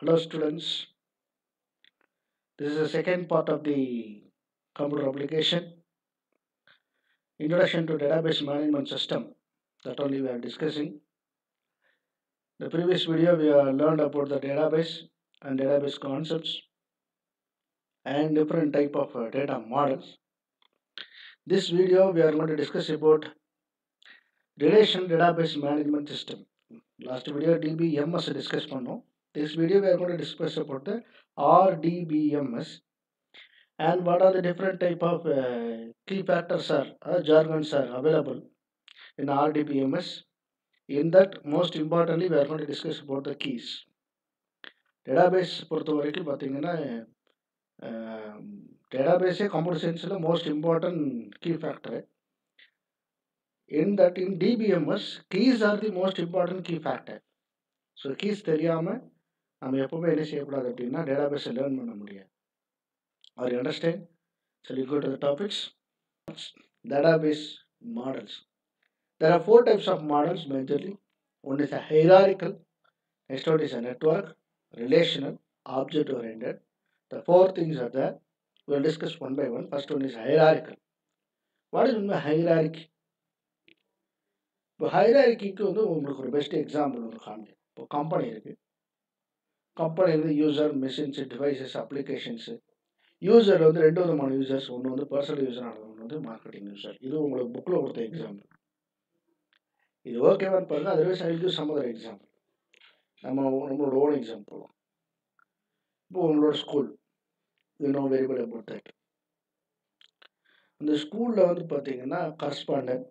Hello students, this is the second part of the computer application. Introduction to database management system that only we are discussing. The previous video we have learned about the database and database concepts and different type of uh, data models. This video we are going to discuss about relation database management system. Last video DBMS discuss பண்ணோம். This video we are going to discuss about the RDBMS and what are the different type of uh, key factors are uh, jargons are available in RDBMS. In that most importantly we are going to discuss about the keys. Database பொறுத்த வரைக்கும் பார்த்தீங்கன்னா டேட்டாபேஸே computer சயின்ஸில் most important key factor in that in DBMS keys are the most important key factor so keys தெரியாமல் நம்ம எப்போவுமே என்ன செய்யக்கூடாது அப்படின்னா டேட்டாபேஸை லேர்ன் பண்ண முடியாது ஆர் அண்டர்ஸ்டாண்ட் சரி you go to the topics database models there are four types of models majorly one is a hierarchical next one is a network relational object oriented the four things are the we'll discuss one by one first one is hierarchical what is mean by hierarchy இப்போ ஹைராரிக்கிக்கு வந்து உங்களுக்கு ஒரு best example ஒரு காம்பி இப்போ company இருக்குது company வந்து user machines devices applications user வந்து ரெண்டு விதமான யூசர்ஸ் ஒன்று வந்து பர்சனல் யூசர் ஒன்று வந்து மார்க்கெட்டிங் யூசர் இது உங்களுக்கு புக்கில் கொடுத்த எக்ஸாம்பிள் இது ஓகேவான்னு பாருங்கள் otherwise I to some other example நம்ம நம்மளோட ஓன் எக்ஸாம்பிள் போகலாம் இப்போ உங்களோட school you know very good about that அந்த ஸ்கூலில் வந்து பார்த்தீங்கன்னா கரஸ்பாண்டன்ட்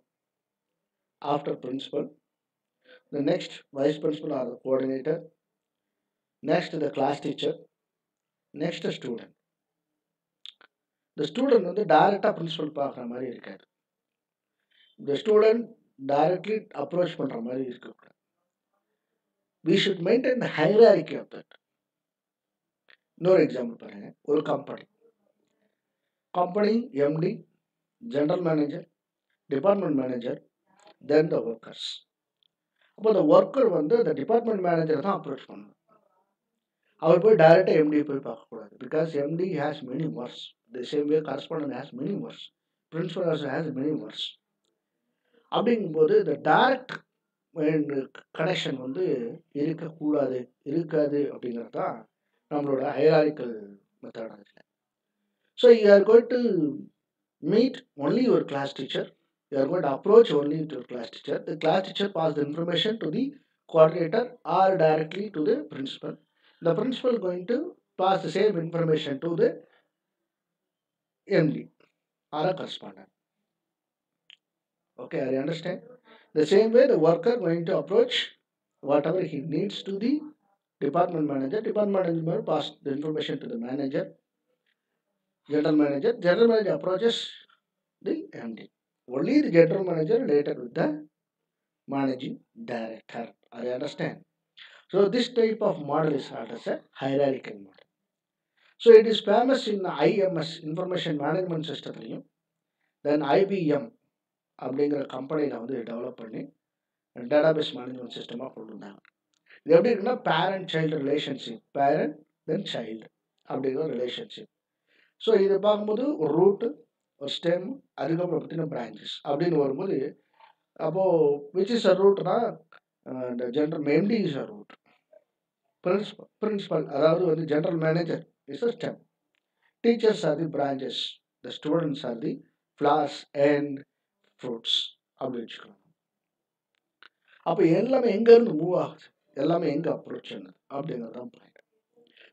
ஆஃப்டர் பிரின்ஸிபல் இந்த next vice principal or coordinator. Next the class teacher. Next student. The student வந்து டைரெக்டாக பிரின்சிபல் பார்க்குற மாதிரி இருக்காது இந்த ஸ்டூடெண்ட் டைரக்ட்லி அப்ரோச் பண்ணுற மாதிரி இருக்கக்கூடாது we should maintain the hierarchy of that இன்னொரு எக்ஸாம்பிள் பாருங்க. ஒரு company company MD general manager department manager then the workers அப்போ அந்த ஒர்க்கர் வந்து அந்த டிபார்ட்மெண்ட் மேனேஜரை தான் அப்ரோச் பண்ணணும் அவர் போய் டைரெக்டாக எம்டி போய் பார்க்கக்கூடாது. Because MD has many mars the same way correspondent has many mars principal also has many mars அப்படிங்கும்போது இந்த டைரக்ட் கனெக்ஷன் வந்து இருக்கக்கூடாது. இருக்காது அப்படிங்கிறது தான் நம்மளோட hierarchical methodology so you are going to meet only your class teacher you are going to approach only to class teacher the class teacher pass the information to the the coordinator or directly to the principal. The principal going to pass the same information to the MD or a correspondent. Okay, I understand. The same way the worker going to approach whatever he needs to the department manager. Department manager pass the information to the manager, general manager. General manager approaches the MD. only the general manager related with the managing director. I understand. So this type of model is called as a hierarchical model. So it is famous in IMS information management system then IBM அப்படிங்கிற கம்பெனியில் வந்து develop பண்ணி database management சிஸ்டமாக கொண்டு வந்தாங்க இது எப்படி இருக்குன்னா parent child relationship parent then child அப்படிங்கிற ரிலேஷன்ஷிப் ஸோ இதை பார்க்கும்போது ஒரு ரூட்டு ஒரு ஸ்டெம் அதுக்கப்புறம் பார்த்தீங்கன்னா பிரான்ச்சஸ் அப்படின்னு வரும்போது அப்போது விச் இஸ் அ ரூட்னா இந்த general MD is a root principal principal அதாவது வந்து general manager is a stem teachers are the branches the students are the flowers and fruits அப்படி வச்சுக்கலாம் அப்போ எல்லாமே எங்கேருந்து மூவ் ஆகுது? எல்லாமே எங்கே அப்ரோச் ஆகுது அப்படிங்கிறது தான் point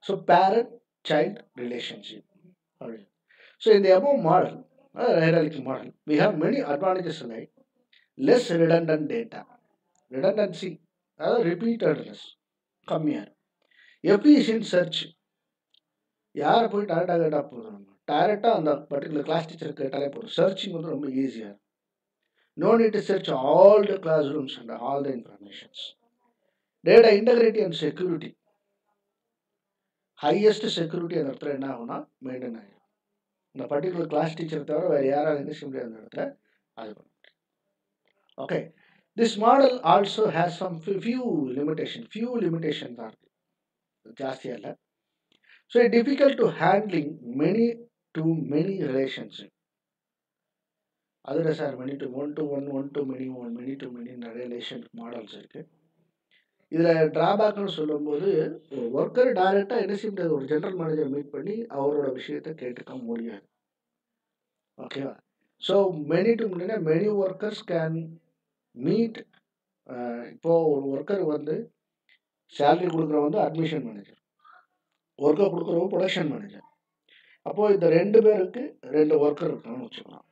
so parent child relationship அப்படின்னு ஸோ இந்த above model uh, model we we many advantages advantages less less data data, அதாவது ரிப்பீட்டட்னஸ் கம்மியாக எஃபிஷியன்ட் சர்ச் யாரை போய் டேரெக்டாக கேட்டால் போதும் நம்ம? டேரெக்டாக அந்த பர்டிகுலர் கிளாஸ் டீச்சர் கேட்டாலே போதும். சர்ச்சிங் வந்து ரொம்ப ஈஸியாக no need to search all the class rooms and all the informations data integrity and security highest security அந்த இடத்துல என்ன ஆகும்னா மெயின்டைன் ஆகிடும் இந்த பர்டிகுலர் கிளாஸ் டீச்சர் தவிர வேறு யாராவது என்ன செய்ய முடியாத இடத்துல அது பண்ண okay this model also has some few limitation few limitation தான் இருக்குது ஜாஸ்தியாக இல்லை so difficult to handling many to many relationship அதில் sir many to one to one one to many one many to many நிறைய relation models இருக்குது இதில் ட்ராபேக்னு சொல்லும்போது ஒரு ஒர்க்கர் டைரெக்டாக என்ன செய்ய முடியாது ஒரு ஜென்ரல் மேனேஜர் மீட் பண்ணி அவரோட விஷயத்தை கேட்டுக்க முடியாது ஓகேவா ஸோ மெனி டு மெனினா மெனி ஒர்க்கர்ஸ் கேன் மீட் இப்போது ஒரு ஒர்க்கர் வந்து சேலரி கொடுக்குறவன் வந்து அட்மிஷன் மேனேஜர் ஒர்க்கை கொடுக்குறவங்க ப்ரொடக்ஷன் மேனேஜர் அப்போது இந்த ரெண்டு பேருக்கு ரெண்டு ஒர்க்கர் இருக்காங்கன்னு வச்சுக்கலாம்.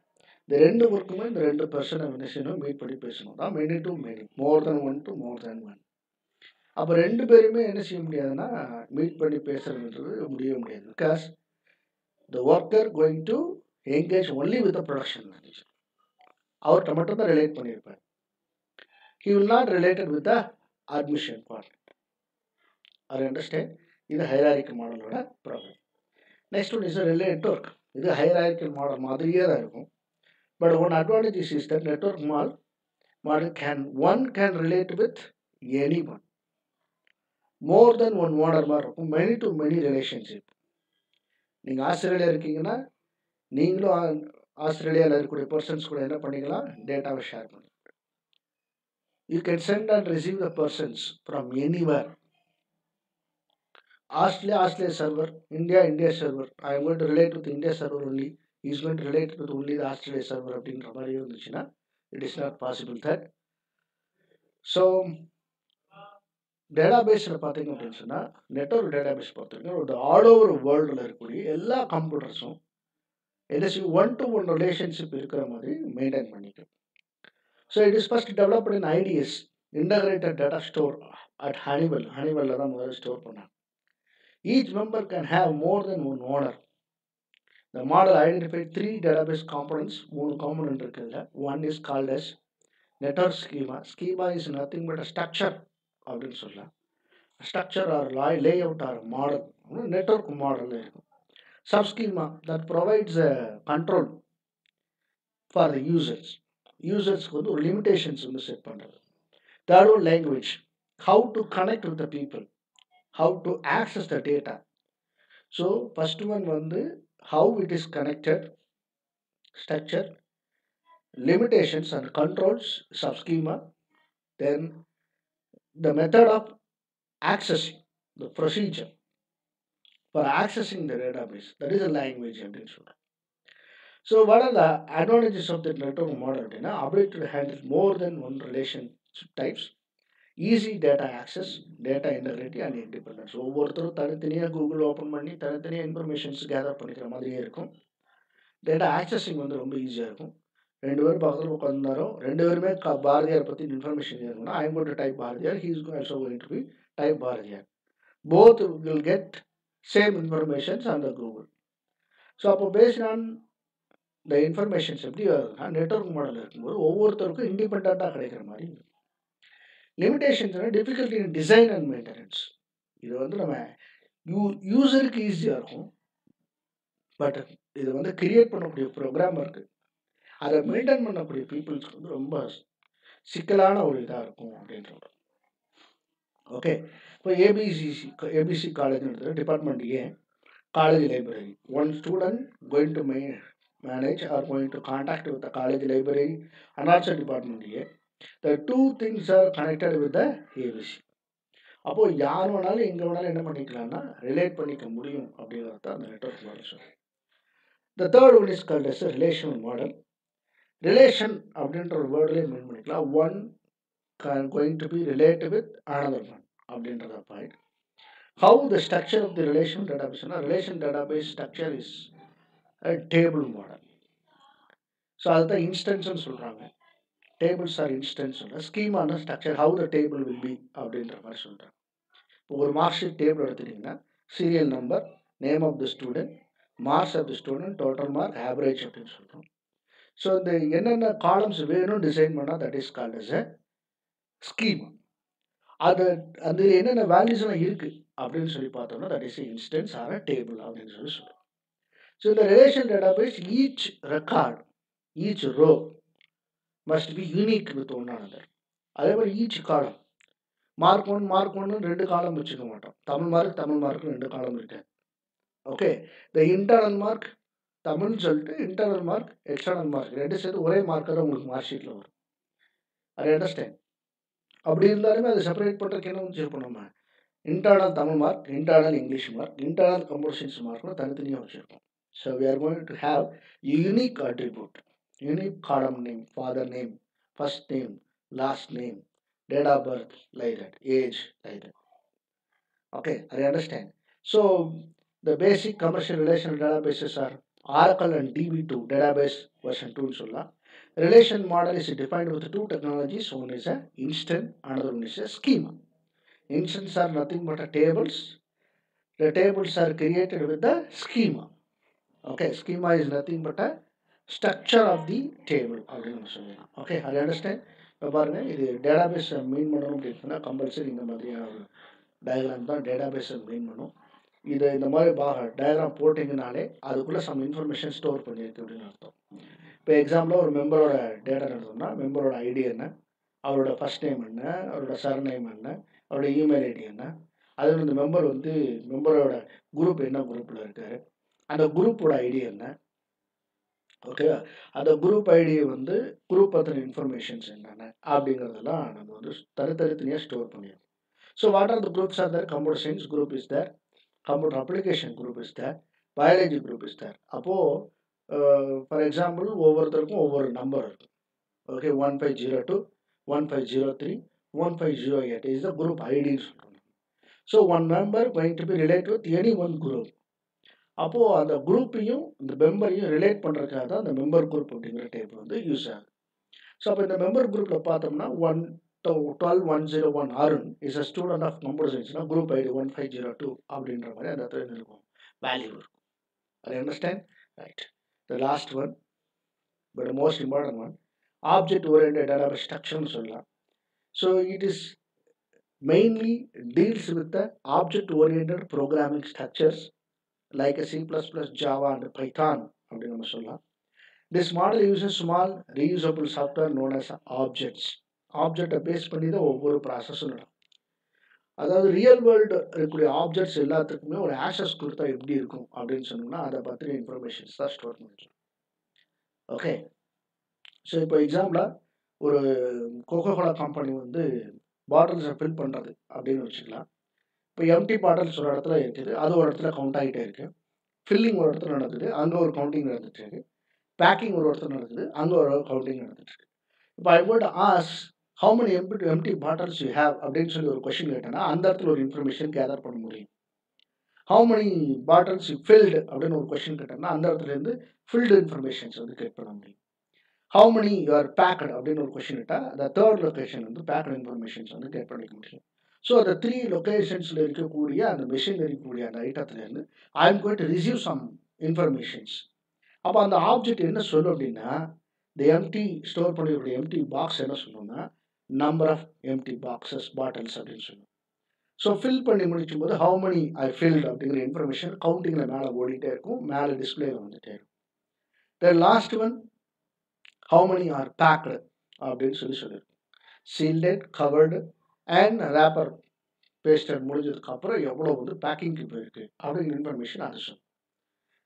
இந்த ரெண்டு ஒர்க்குமே இந்த ரெண்டு பர்சனை என்ன செய்யணும்? மீட் பண்ணி பேசணும். தான் many to many more than one to more than one அப்போ ரெண்டு பேருமே என்ன செய்ய முடியாதுன்னா மீட் பண்ணி பேசுறதுன்றது முடியவே முடியாது. Because the worker going to engage only with the production manager அவர்கிட்ட மட்டும் தான் ரிலேட் பண்ணியிருப்பார். He will not related with the admission part or understand இது hierarchical மாடலோட problem next one is relay network இது ஹைராரிக்கல் மாடல் மாதிரியே தான் இருக்கும். But one advantage is the that network mall model can one can relate with any one more than one owner மாதிரி இருக்கும். Many to many relationship நீங்கள் Australia இருக்கீங்கன்னா நீங்களும் ஆ- ஆஸ்திரேலியாவில் இருக்கக்கூடிய பர்சன்ஸ் கூட என்ன பண்ணிக்கலாம்? டேட்டாவை ஷேர் பண்ணிக்கலாம் you can send and receive the persons from anywhere Australia Australia server India India server I am going to relate with India server only is meant relate with only Australia server அப்படின்ற மாதிரி இருந்துச்சுன்னா it is not possible that so டேட்டாபேஸில் பார்த்தீங்க அப்படின்னு சொன்னால் network database பார்த்தீங்கன்னா ஒரு all over வேர்ல்டில் இருக்கக்கூடிய எல்லா கம்ப்யூட்டர்ஸும் LSC one to one relationship இருக்கிற மாதிரி மெயின்டைன் பண்ணிக்கும். So it is first developed in IDS integrated data store at Honeywell ஹனிவலில் தான் முதல்ல ஸ்டோர் பண்ணாங்க. Each member can have more than one owner The model identified three database components, மூணு component இருக்குதுல one is called as network schema schema is nothing but structure அப்படின்னு சொல்லலாம். Structure or lay layout or model network model இருக்கும். Subschema that provides a control for the users யூசர்ஸ்க்கு வந்து ஒரு limitations வந்து set பண்ணுறது third one language how to connect with the people how to access the data. So first one one how it is connected, structure, limitations and controls, subschema, then the method of accessing, the procedure for accessing the database, that is a language and. So what are the advantages of the network model? You know, ability to handle more than one relationship types, easy data access data integrity and independence ஒவ்வொருத்தரும் தனித்தனியாக Google open பண்ணி தனித்தனியாக informations gather பண்ணிக்கிற மாதிரியே இருக்கும். Data accessing வந்து ரொம்ப ஈஸியாக இருக்கும். ரெண்டு பேரும் பக்கத்தில் உட்காந்துருந்தாரோ ரெண்டு பேருமே க பாரதியார் பற்றி இன்ஃபர்மேஷன் இருக்கணும் I got type Bharathiyar he's also going to be type Bharathiyar. Both will get same informations அந்த கூகுள் ஸோ அப்போ பேஸ்ட் ஆன் இந்த இன்ஃபர்மேஷன்ஸ் எப்படி வருதுன்னா நெட்ஒர்க் மாடல் இருக்கும்போது ஒவ்வொருத்தருக்கும் இண்டிபெண்ட்டாக கிடைக்கிற மாதிரி. இருக்கும் limitations difficulty in design and maintenance இது வந்து நம்ம யூ யூஸருக்கு ஈஸியாக இருக்கும். பட் இது வந்து கிரியேட் பண்ணக்கூடிய ப்ரோக்ராம் இருக்குது அதை மெயின்டைன் பண்ணக்கூடிய பீப்புள்ஸ்க்கு வந்து ரொம்ப சிக்கலான ஒரு இதாக இருக்கும் அப்படின்றது ஓகே இப்போ ஏபிசிசி ஏபிசி காலேஜ் எடுத்து department A college library one student going to may manage or going to contact with the college library and also department A the two things are connected with the ABC அப்போது யார் வேணாலும் எங்கே வேணாலும் என்ன பண்ணிக்கலாம்னா relate பண்ணிக்க முடியும் அப்படிங்கிறது தான் அந்த நெட்ஒர்க் மாடல் சொல்லுது the third one is called as relational model relation அப்படின்ற ஒரு வேர்ட்லேயே மீன் பண்ணிக்கலாம் one going to be relate with another one அப்படின்றத point how the structure of the relation டேட்டாபேஸ்னா relation database structure is table model so அதுதான் இன்ஸ்டன்ஸ்னு சொல்கிறாங்க tables are instance ஸ்கீமான structure how the table will be அப்படின்ற மாதிரி சொல்கிறேன் இப்போ ஒரு mark sheet table எடுத்துட்டிங்கன்னா serial number name of the student marks of the student total mark average அப்படின்னு சொல்கிறோம் ஸோ இந்த என்னென்ன காலம்ஸ் வேணும் டிசைன் பண்ணால் that is called is a scheme அது அது என்னென்ன வேல்யூஸ்லாம் இருக்குது அப்படின்னு சொல்லி பார்த்தோம்னா that is instance or a table அப்படின்னு சொல்லி சொல்கிறோம் ஸோ இந்த relation database each record each row must be unique with one another அதே மாதிரி ஈச் காலம் மார்க் ஒன் மார்க் ஒன்னு ரெண்டு காலம் வச்சுக்க மாட்டோம் தமிழ் மார்க் தமிழ் மார்க் ரெண்டு காலம் இருக்காது ஓகே இந்த இன்டர்னல் மார்க் தமிழ்னு சொல்லிட்டு இன்டர்னல் மார்க் எக்ஸ்டர்னல் மார்க் ரெண்டு சேர்த்து ஒரே மார்க்கர் உங்களுக்கு மார்க் ஷீட்டில் வரும். அது அண்டர்ஸ்டாண்ட் அப்படி இருந்தாலுமே அதை செப்பரேட் பண்ணுறதுக்கு என்ன வச்சுருப்போம் நம்ம? Internal Tamil mark internal English mark internal computer science மார்க்னு தனித்தனியாக வச்சுருப்போம். So we are going to have unique attribute Unique column name father name first name last name date of birth like that, age like that. Okay, I understand. So the basic commercial relational databases are Oracle and DB2 database version 2 ன்னு சொல்லலாம் relation model is defined with two technologies one is a instant another one is a schema instants are nothing but a tables the tables are created with the schema okay schema is nothing but a structure of the table அப்படின்னு நம்ம சொல்லலாம் okay. I understand. இப்போ பாருங்கள் இது டேட்டாபேஸை மீன் பண்ணணும் அப்படின்னா compulsory இந்த மாதிரியான ஒரு டயக்ராம் தான் டேட்டாபேஸை மீன் பண்ணும். இதை இந்த மாதிரி பாக டயக்ராம் போட்டிங்கனாலே அதுக்குள்ளே சம் இன்ஃபர்மேஷன் ஸ்டோர் பண்ணியிருக்கு அப்படின்னு அர்த்தம். இப்போ எக்ஸாம்பிளாக ஒரு மெம்பரோட டேட்டா நடந்தோம்னா மெம்பரோட ஐடி என்ன? அவரோட ஃபஸ்ட் நேம் என்ன? அவரோட சர் நேம் என்ன? அவரோட இமெயில் ஐடி என்ன? அதில் இந்த மெம்பர் வந்து மெம்பரோட குரூப் என்ன குரூப்பில் இருக்கார்? அந்த குரூப்போட ஐடி என்ன? ஓகேவா அந்த குரூப் ஐடியை வந்து குரூப் பற்றின இன்ஃபர்மேஷன்ஸ் என்னென்ன அப்படிங்கிறதெல்லாம் நம்ம வந்து தனித்தனித்தனியாக ஸ்டோர் பண்ணிடுறோம் so what are the groups are there computer science group is there computer application group is there biology group is there அப்போது ஃபார் எக்ஸாம்பிள் ஒவ்வொருத்தருக்கும் ஒவ்வொரு நம்பர் இருக்கும். Okay one five zero two one five zero three one five zero eight is the group ஐடின்னு சொல்கிறோம் so one member going to be relate with any one group அப்போது அந்த குரூப்பையும் இந்த மெம்பரையும் ரிலேட் பண்ணுறதுக்காக தான் அந்த மெம்பர் குரூப் அப்படிங்கிற டைப் வந்து யூஸ் ஆகுது. ஸோ அப்போ இந்த மெம்பர் குரூப்பில் பார்த்தோம்னா one twelve one zero one Arun is a student of computer சயின்ஸ்னா group ID one five zero two அப்படின்ற மாதிரி அந்த இடத்துல இருக்கும். வேல்யூ இருக்கும் I understand right the last one but most important one object orient database ஸ்ட்ரக்சர்னு சொல்லலாம். So it is mainly deals with the object orient programming structures like a C++, Java and Python அப்படின்னு model சொல்லலாம். This model software small reusable software known as objects ஆப்ஜெக்டை base பண்ணி தான் ஒவ்வொரு ப்ராசஸும் நடக்கும். அதாவது real world இருக்கக்கூடிய ஆப்ஜெக்ட்ஸ் எல்லாத்துக்குமே ஒரு ஆஷஸ் கொடுத்தா எப்படி இருக்கும் அப்படின்னு சொன்னோம்னா அதை பற்றின இன்ஃபர்மேஷன்ஸ் தான் ஸ்டோர் பண்ணிக்கலாம். ஓகே ஸோ இப்போ எக்ஸாம்பிளாக ஒரு கோகோ கோலா கம்பெனி வந்து பாட்டில்ஸை ஃபில் பண்ணுறது அப்படின்னு வச்சுக்கலாம். இப்போ எம்டி பாட்டில்ஸ் ஒரு இடத்துல இருக்குது. அது ஒரு இடத்துல கவுண்ட் ஆகிட்டே இருக்குது ஃபில்லிங் ஒரு இடத்துல நடக்குது. அங்கே ஒரு கவுண்டிங் நடந்துட்டு இருக்கு. பேக்கிங் ஒரு இடத்துல நடக்குது. அங்கே ஒரு கவுண்டிங் நடந்துட்டு இருக்கு. இப்போ I vote as how many empty empty bottles you have அப்படின்னு சொல்லி ஒரு கொஷின் கேட்டேன்னா அந்த இடத்துல ஒரு இன்ஃபர்மேஷன் கேதர் பண்ண முடியும். How many bottles you filled அப்படின்னு ஒரு கொஷின் கேட்டேன்னா அந்த இடத்துலேருந்து ஃபில்டு இன்ஃபர்மேஷன்ஸ் வந்து கேட் பண்ண முடியும். How many you are packed அப்படின்னு ஒரு கொஷின் கேட்டால் அந்த தேர்ட் லொக்கேஷன் வந்து பேக்கட் இன்ஃபர்மேஷன்ஸ் வந்து கேட் பண்ணிக்க முடியும். ஸோ அந்த த்ரீ லொக்கேஷன்ஸில் இருக்கக்கூடிய அந்த மிஷின் இருக்கக்கூடிய அந்த ஐட்டத்துலேருந்து I am going to receive some informations அப்போ அந்த ஆப்ஜெக்ட் என்ன சொல்லும் அப்படின்னா இந்த எம்டி ஸ்டோர் பண்ணக்கூடிய எம்டி பாக்ஸ் என்ன சொல்லணும்னா number of empty boxes bottles அப்படின்னு சொல்லும். ஸோ ஃபில் பண்ணி முடிக்கும் போது ஹவு மணி ஐ ஃபில்ட் அப்படிங்கிற இன்ஃபர்மேஷன் கவுண்டிங்கில் மேலே ஓடிட்டே இருக்கும் மேலே டிஸ்பிளேல வந்துட்டே இருக்கும். Then last one how many are packed அப்படின்னு சொல்லி சொல்லியிருக்கும் sealed covered and wrapper paster முடிஞ்சதுக்கப்புறம் எவ்வளோ வந்து பேக்கிங்க்கு போயிருக்கு அப்படிங்கிற இன்ஃபர்மேஷன் அது சொல்லும்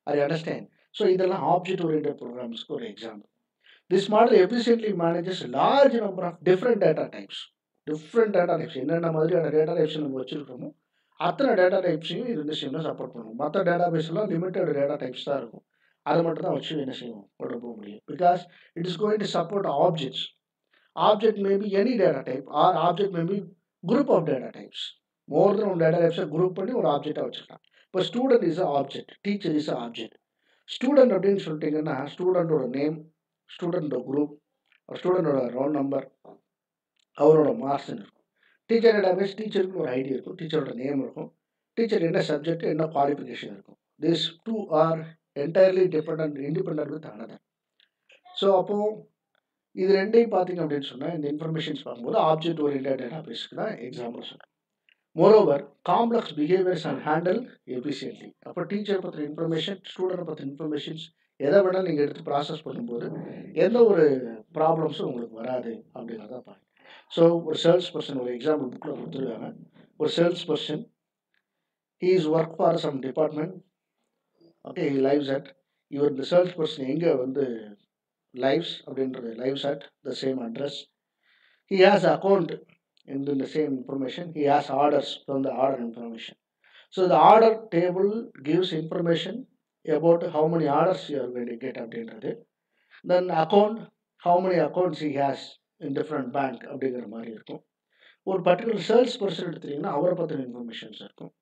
ஐ அண்டர்ஸ்டாண்ட் ஸோ இதெல்லாம் ஆப்ஜெக்ட் ஓரியன்ட் ப்ரோக்ராம்ஸ்க்கு ஒரு example this model efficiently manages large number of different data types different data types என்னென்ன மாதிரியான டேட்டா டைப்ஸ் நம்ம வச்சுருக்கோமோ அத்தனை டேட்டா டைப்ஸையும் இது என்ன செய்யணும் சப்போர்ட் பண்ணும். மற்ற டேட்டா பேஸ்லாம் லிமிட்டட் டேட்டா டைப்ஸ் தான் இருக்கும். அதை மட்டும் தான் வச்சு என்ன செய்வோம்? கொண்டு போக முடியும். Because it is going to support objects object may be any data type or object may be group of data types more than one data டைப்ஸை group பண்ணி ஒரு ஆப்ஜெக்டாக வச்சுக்கலாம். இப்போ student is a object teacher is a object student அப்படின்னு சொல்லிட்டீங்கன்னா ஸ்டூடெண்டோட name ஸ்டூடெண்டோட group ஸ்டூடெண்டோட ரோல் நம்பர் அவரோட மார்க்ஸ் இருக்கும். டீச்சர் டேட்டாபேஸ் டீச்சருக்கு ஒரு ஐடி இருக்கும் டீச்சரோட நேம் இருக்கும். டீச்சர் என்ன சப்ஜெக்ட் என்ன குவாலிஃபிகேஷன் இருக்கும். This two are entirely depend independent with another so அப்போது இது ரெண்டையும் பார்த்தீங்க அப்படின்னு சொன்னால் இந்த இன்ஃபர்மேஷன்ஸ் பார்க்கும்போது ஆப்ஜெக்ட் ஓரியன்ட் டேட்டாபேஸ்க்கு தான் எக்ஸாம்பிள் சொன்னேன் moreover complex behaviours and handle efficiently அப்போ டீச்சர் பற்றின இன்ஃபர்மேஷன் ஸ்டூடெண்ட் பற்றின இன்ஃபர்மேஷன்ஸ் எதை வேணால் நீங்கள் எடுத்து ப்ராசஸ் பண்ணும்போது எந்த ஒரு ப்ராப்ளம்ஸும் உங்களுக்கு வராது அப்படிங்கிறத பாருங்க. ஸோ ஒரு சேல்ஸ் பர்சன் ஒரு எக்ஸாம்பிள் புக்கில் கொடுத்துருக்காங்க. ஒரு sales person he is work for some department okay he lives at இவர் இந்த சேல்ஸ் பர்சன் எங்கே வந்து லைவ்ஸ் அப்படின்றது lives at the same address he has account in the same information he has orders from the order information so the order table gives information about how many orders you are going to get அப்படின்றது then account how many accounts he has in different bank அப்படிங்கிற மாதிரி இருக்கும் ஒரு particular sales person எடுத்தீங்கன்னா அவரை பற்றின informations இருக்கும்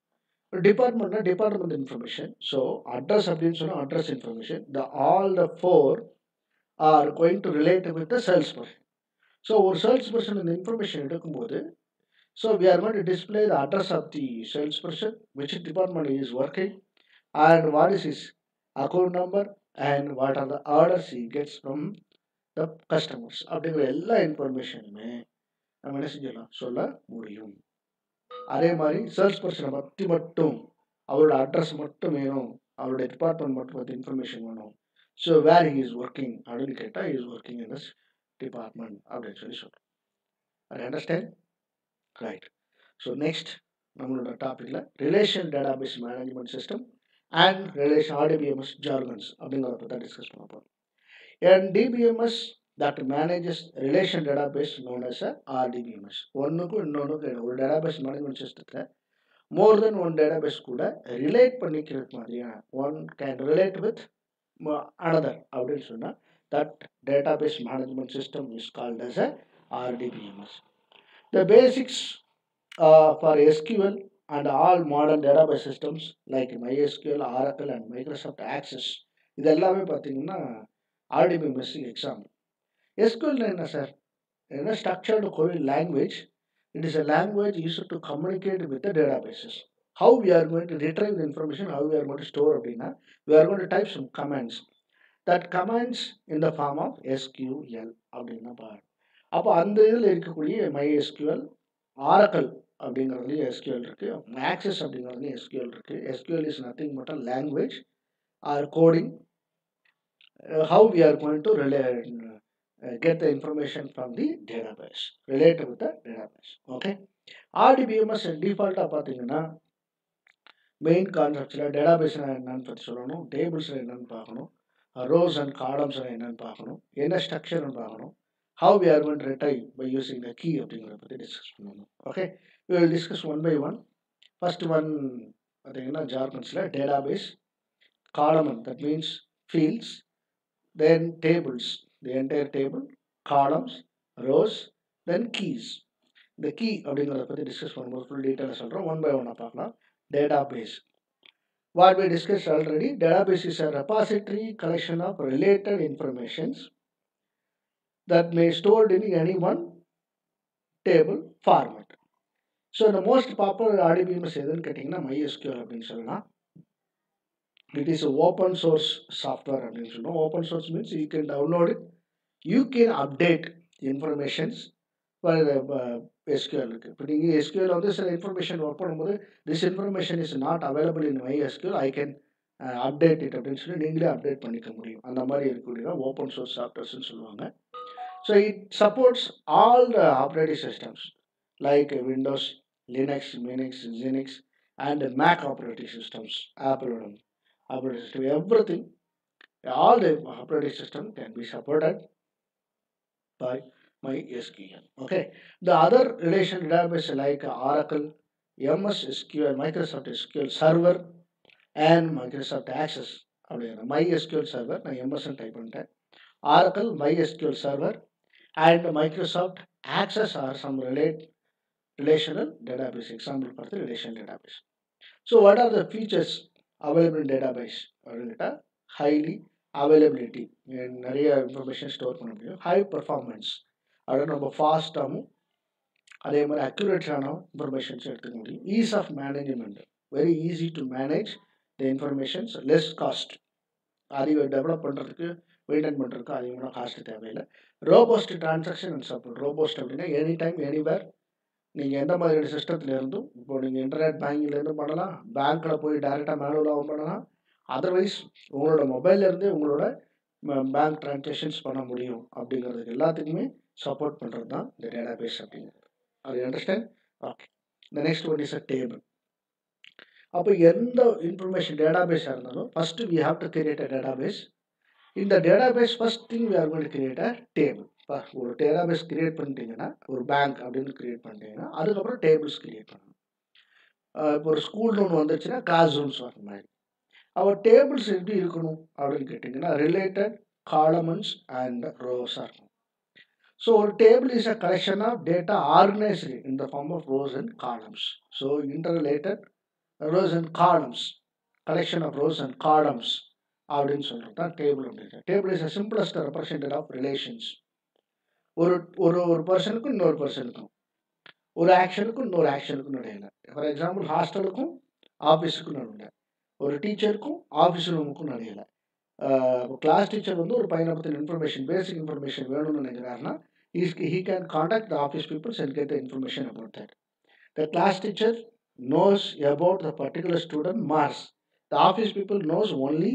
டிபார்ட்மெண்ட்னா department information so address அப்படின்னு சொன்னால் address information the all the four are going to relate with the sales person so ஒரு சேல்ஸ் பர்சன் இந்த இன்ஃபர்மேஷன் எடுக்கும்போது so we are going to display the address of the sales person which department is working and what is is account number and what are the orders he gets from the customers அப்படிங்கிற எல்லா இன்ஃபர்மேஷனுமே நம்ம என்ன செஞ்சிடலாம்? சொல்ல முடியும். அதே மாதிரி sales பர்சனை பற்றி மட்டும் அவரோட அட்ரஸ் மட்டும் வேணும். அவரோட டிபார்ட்மெண்ட் மட்டும் பற்றி இன்ஃபர்மேஷன் வேணும். So where he is working அப்படின்னு கேட்டால் is working in this department அப்படின்னு சொல்லி சொல்கிறோம் I understand right so next நம்மளோட டாப்பிக்கில் relation database management system and relation RDBMS jargons அப்படிங்கிறத பற்றி டிஸ்கஸ் பண்ண போகிறோம் and DBMS that manages relation database known as a RDBMS ஒன்றுக்கும் இன்னொன்றுக்கும் ஒரு டேட்டாபேஸ் மேனேஜ்மெண்ட் சிஸ்டத்தில் மோர் தென் ஒன் டேட்டாபேஸ் கூட ரிலேட் பண்ணிக்கிறது மாதிரியான one can relate with another அப்படின்னு சொன்னால் that database management system is called as a RDBMS. The basics uh, for SQL and all modern database systems like MySQL, Oracle and Microsoft Access இது எல்லாமே பார்த்தீங்கன்னா RDBMS exam SQL என்ன sir என்ன structured query language it is a language use to communicate with the databases How we are going to retrieve the information how we are going to store அப்படின்னா we are going to type some commands that commands in the form of SQL அப்படின்னா பாரு அப்போ அந்த இதில் இருக்கக்கூடிய my SQL Oracle அப்படிங்கிறதுலையும் SQL இருக்குது மேக்ஸஸ் அப்படிங்கிறதுலையும் எஸ்கியூஎல் இருக்குது எஸ்கியூஎல் இஸ் நத்திங் மட்டும் language or coding how we are going to relay get the information from the database related with the database okay RDBMS டிஃபால்ட்டாக பார்த்தீங்கன்னா மெயின் கான்செப்ட்ஸில் டேட்டாபேஸ்னால் என்னன்னு பற்றி சொல்லணும் டேபிள்ஸில் என்னென்னு பார்க்கணும் ரோஸ் அண்ட் காலம்ஸ் என்னென்னு பார்க்கணும் என்ன ஸ்ட்ரக்சர்னு பார்க்கணும் how we are gonna retrieve by using the key அப்படிங்கிறத பற்றி டிஸ்கஸ் பண்ணணும். Okay we will discuss one by one first one பார்த்தீங்கன்னா ஜார்கன்ஸில் database column that means fields then tables the entire table columns rows then keys இந்த key அப்படிங்கிறத பற்றி discuss பண்ணும்போது full டீட்டெயிலாக சொல்கிறோம் ஒன் பை ஒன்னாக பார்க்கலாம். database. What we discussed already, database is a repository collection of related informations that may stored in any one table format. So the most popular RDBMS எதுன்னு கேட்டிங்கன்னா MySQL அப்படின்னு சொல்லலாம் it is open source software அப்படின்னு சொல்லுவோம் open source means you can download it you can update informations SQL இருக்குது இப்போ நீங்கள் SQL வந்து சில இன்ஃபர்மேஷன் ஒர்க் பண்ணும்போது this information is not available in my SQL I can update it அப்படின்னு சொல்லி நீங்களே அப்டேட் பண்ணிக்க முடியும். அந்த மாதிரி இருக்கக்கூடிய ஓப்பன் சோர்ஸ் சாஃப்ட்வேர்ஸ்னு சொல்லுவாங்க. So it supports all the operating systems like Windows Linux Minix Xenix and Mac operating systems ஆப்பிளோட operating system everything all the operating system can be supported By MySQL. Okay. The other relation database like Oracle, MS SQL, Microsoft SQL Server and Microsoft Access அப்படிங்கிற MySQL Server நான் MSN type பண்ணிட்டேன் Oracle MySQL Server and Microsoft Access are some relate relational database example பார்த்து relation database. So what are the features available in database அப்படின்னு கேட்டால் highly availability நிறைய information store பண்ண முடியும் high performance அதாவது ரொம்ப ஃபாஸ்ட்டாகவும் அதே மாதிரி அக்யூரேட்டான இன்ஃபர்மேஷன்ஸ் எடுத்துக்க முடியும். Ease of management very easy to manage the informations less cost அதை டெவலப் பண்ணுறதுக்கு மெயின்டைன் பண்ணுறதுக்கு அதிகமான காஸ்ட் தேவையில்லை. Robust transaction and support robust அப்படின்னா எனி டைம் எனிவேர் நீங்கள் எந்த மாதிரியான சிஸ்டத்தில் இருந்தும் இப்போ நீங்கள் இன்டர்நெட் பேங்கிங்லேருந்து பண்ணலாம் பேங்க்கில் போய் டேரெக்டாக மேனுவலாகவும் பண்ணலாம். அதர்வைஸ் உங்களோட மொபைல்லேருந்தே உங்களோட பேங்க் ட்ரான்சாக்ஷன்ஸ் பண்ண முடியும் அப்படிங்கிறதுக்கு எல்லாத்துக்குமே சப்போர்ட் பண்ணுறது தான் இந்த டேட்டாபேஸ் அப்படிங்கிறது அது அண்டர்ஸ்டாண்ட் ஓகே இந்த next one is a table அப்போ எந்த இன்ஃபர்மேஷன் டேட்டாபேஸாக இருந்தாலும் first we have to create a database இந்த database first thing we are going create a table ஒரு டேட்டாபேஸ் கிரியேட் பண்ணிட்டீங்கன்னா ஒரு பேங்க் அப்படின்னு கிரியேட் பண்ணிட்டீங்கன்னா அதுக்கப்புறம் டேபிள்ஸ் கிரியேட் பண்ணணும். இப்போ ஒரு ஸ்கூல் ஒன்று வந்துச்சுன்னா கிளாஸ் ரூம்ஸ் வர மாதிரி. அவள் டேபிள்ஸ் எப்படி இருக்கணும் அப்படின்னு கேட்டிங்கன்னா ரிலேட்டட் காலமன்ஸ் அண்ட் ரோஸாக இருக்கணும். ஸோ ஒரு table is a collection of data organised in the form of rows and columns so interrelated rows and columns collection of rows and columns அப்படின்னு சொல்கிறது தான் டேபிள் அப்படின்னு table is a simplest represent of relations ஒரு ஒரு ஒரு பர்சனுக்கும் இன்னொரு பர்சனுக்கும் ஒரு ஆக்ஷனுக்கும் இன்னொரு ஆக்ஷனுக்கும் இடையில. ஃபார் எக்ஸாம்பிள் ஹாஸ்டலுக்கும் ஆஃபீஸுக்கும் நடுவில். ஒரு டீச்சருக்கும் ஆஃபீஸ் ரூமுக்கும் நடையில கிளாஸ் டீச்சர் வந்து ஒரு பையனை பற்றின இன்ஃபர்மேஷன் பேசிக் இன்ஃபர்மேஷன் வேணும்னு நினைக்கிறாருன்னா is he can contact the office peoples and get the information about that the class teacher knows about the particular student marks the office people knows only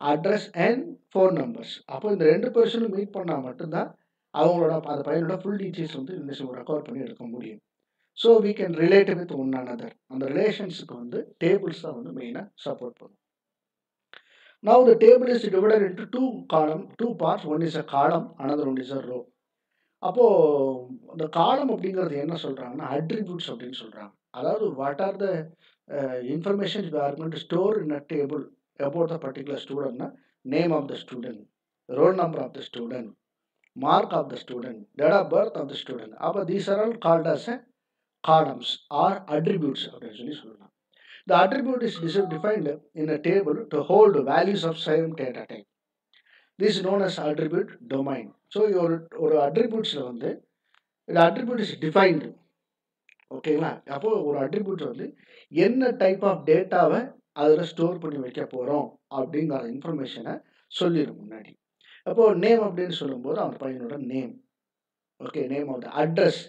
address and phone numbers. அப்போ இந்த ரெண்டு பர்சனும் meet பண்ணால் மட்டும்தான் அவங்களோட அந்த பையனோட full teachers வந்து இந்த ரெக்கார்ட் பண்ணி எடுக்க முடியும். So we can relate with one another அந்த ரிலேஷன்ஸுக்கு வந்து டேபிள்ஸ் தான் வந்து மெயினாக சப்போர்ட் பண்ணும். Now the table is divided into two column two parts one is a column another one is a row அப்போது இந்த காலம் அப்படிங்கிறது என்ன சொல்கிறாங்கன்னா அட்ரிபியூட்ஸ் அப்படின்னு சொல்கிறாங்க அதாவது what are the information we are to store in a table about the particular ஸ்டூடெண்ட்னா name of the student roll number of the student mark of the student date of birth of the student அப்போ these are all called as a columns or attributes அப்படின்னு சொல்லி சொல்லலாம் The attribute is defined in a table to hold values of same data type. This is known as attribute domain. So ஒரு ஒரு அட்ரிபியூட்ஸில் வந்து இந்த attribute is defined ஓகேங்களா அப்போ ஒரு அட்ரிபியூட் வந்து என்ன டைப் ஆஃப் டேட்டாவை அதில் ஸ்டோர் பண்ணி வைக்க போகிறோம் அப்படிங்கிற இன்ஃபர்மேஷனை சொல்லிடும் முன்னாடி. அப்போது நேம் அப்படின்னு சொல்லும்போது அந்த பையனோட name okay name of the address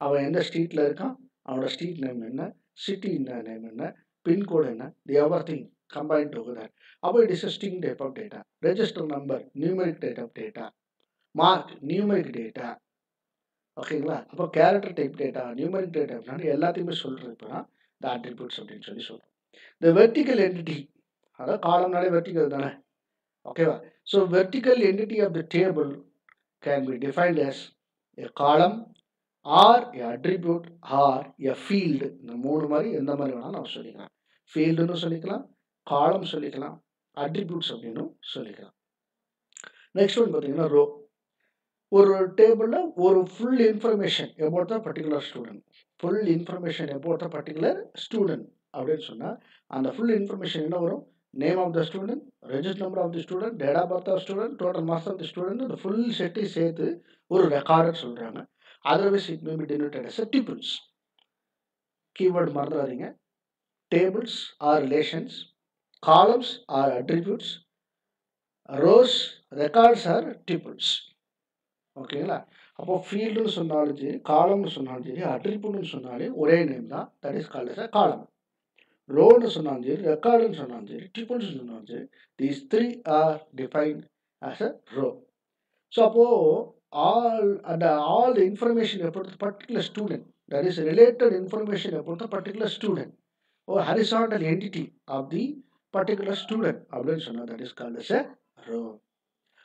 அவன் எந்த ஸ்ட்ரீட்டில் இருக்கான்? அவனோட ஸ்ட்ரீட் நேம் என்ன? சிட்டி நேம் என்ன? பின்கோடு என்ன the ever thing combine together அப்போ it is a string type of data register number numeric type of data mark numeric data ஓகேங்களா அப்போ character type data numeric data அப்படின்னா எல்லாத்தையுமே சொல்கிறது இப்போ தான் இந்த அட்ரிபியூட்ஸ் அப்படின்னு சொல்லி சொல்கிறோம் இந்த வெர்டிக்கல் என்டிட்டி அதாவது காலம்னாலே வெர்டிக்கல் தானே? ஓகேவா so vertical entity of the table can be defined as a column or a attribute or a field இந்த மூணு மாதிரி எந்த மாதிரி வேணாலும் நம்ம சொல்லிக்கலாம். ஃபீல்டுன்னு சொல்லிக்கலாம் காலம் சொல்லிக்கலாம் அட்ரிபியூட்ஸ் அப்படின்னு சொல்லிக்கலாம். நெக்ஸ்ட் ஒன் பார்த்தீங்கன்னா ரோ ஒரு டேபிளில் ஒரு full information about the particular student full information about the particular student அப்படின்னு சொன்னால் அந்த ஃபுல் இன்ஃபர்மேஷன் என்ன வரும்? Name of the student register number of the student date of birth of student total marks of the student இந்த full செட்டையும் சேர்த்து ஒரு record சொல்கிறாங்க otherwise it may be denoted as tuples keyword மறந்துடாதீங்க. Tables are relations columns are attributes rows records are tuples ஓகேங்களா அப்போ ஃபீல்டுன்னு சொன்னாலும் சரி காலம்னு சொன்னாலும் சரி அட்ரிபியூட்னு சொன்னாலே ஒரே நேம் தான். That is called as a column ரோன்னு சொன்னாலும் சரி ரெக்கார்டுன்னு சொன்னாலும் சரி டிபிள்ஸ் சொன்னாலும் சரி these three are defined as a row so அப்போது ஆல் அந்த all the information about the particular student that is related information about the particular student or horizontal entity of the particular student அப்படின்னு சொன்னால் that is called as a row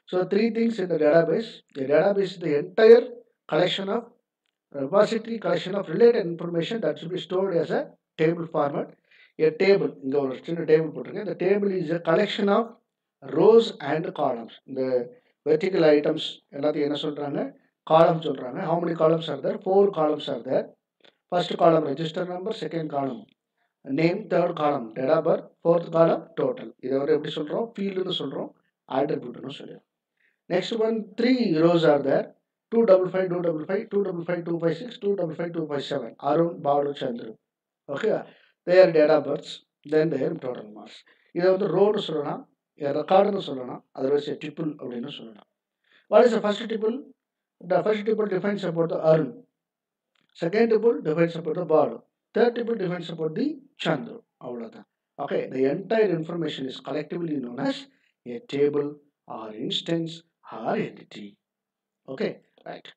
so three things in the database the database is the entire collection of repository collection of related information that should be stored as a table format a table இங்கே ஒரு சின்ன table போட்டிருக்கேன் இந்த table is a collection of rows and columns இந்த vertical items எல்லாத்தையும் என்ன சொல்கிறாங்க column சொல்கிறாங்க how many columns are there four columns are there first column register number second column name third column date of birth fourth column total இதை வந்து எப்படி சொல்கிறோம் ஃபீல்டுன்னு சொல்கிறோம் ஆட்ரிபியூட்னு சொல்லிடுறோம். Next one three rows are there two double five two double five two double five two five six two double five two five seven Arun Balu Chandru okay their date of births then their total marks இதை வந்து road சொல்லலாம். ரெக்கார்டுன்னு சொல்லலாம். Otherwise triple அப்படின்னு சொல்லலாம். What is the first tuple the first tuple defines about the Arun second tuple defines about the Balu third tuple defines about the Chandru அவ்வளோதான் okay the entire information is collectively known as a table or instance or entity. Okay, right.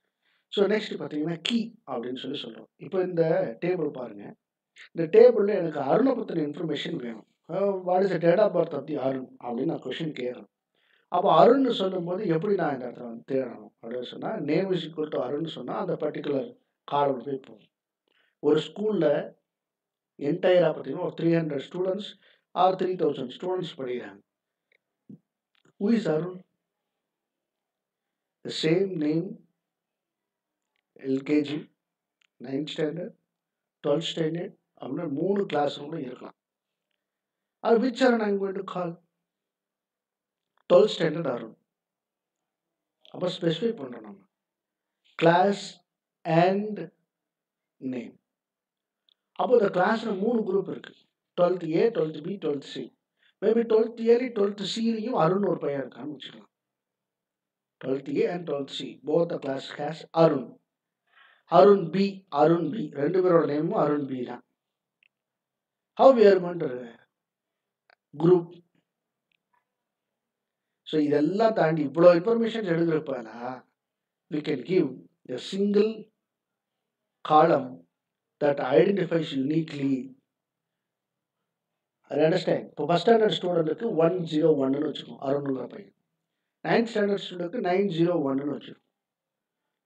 So next பார்த்தீங்கன்னா key அப்படின்னு சொல்லி சொல்கிறோம் இப்போ இந்த table பாருங்கள் இந்த டேபிளில் எனக்கு அருணை பற்றின இன்ஃபர்மேஷன் வேணும். What is date of birth of the Arun அப்படின்னு நான் கொஷின் கேட்குறேன். அப்போ அருண்னு சொல்லும்போது எப்படி நான் இந்த இடத்துல வந்து தேடணும்? அப்படின்னு சொன்னால் நேம் இஸ் ஈக்குவல் டு அருண்னு சொன்னால் அந்த பர்டிகுலர் காலம் போய் போகும். ஒரு ஸ்கூலில் என்டையராக பார்த்தீங்கன்னா ஒரு three hundred students or three thousand students படிக்கிறாங்க who is Arun the same name LKG ninth standard twelfth standard அப்படின்னு மூணு கிளாஸ் இருக்கலாம். அது which Arun I'm going to call twelfth standard Arun அப்போ ஸ்பெசிஃபை பண்ணுறோம் நம்ம. கிளாஸ் அண்ட் நேம் அப்போ இந்த கிளாஸில் மூணு குரூப் இருக்குது twelfth A twelfth B twelfth C maybe twelfth Eli twelfth சிலையும் அருண் ஒரு பையன் இருக்கான்னு வச்சுக்கலாம். Twelfth A and twelfth C both the class has Arun Arun B Arun B ரெண்டு பேரோட நேமும் அருண் பி தான். ஹவு வியர்மன்ற குரூப் ஸோ இதெல்லாம் தாண்டி இவ்வளோ informations எடுக்கிறப்பல we can give a single column that identifies uniquely அது அண்டர்ஸ்டாண்ட் இப்போ ஃபஸ்ட் ஸ்டாண்டர்ட் ஸ்டூடெண்ட்டுக்கு ஒன் ஜீரோ ஒன்னு வச்சுக்கோம் அருணுங்கிற பையன். நைன்த் ஸ்டாண்டர்ட் ஸ்டூடெண்ட்டுக்கு நைன் ஜீரோ ஒன்னு வச்சுருக்கோம்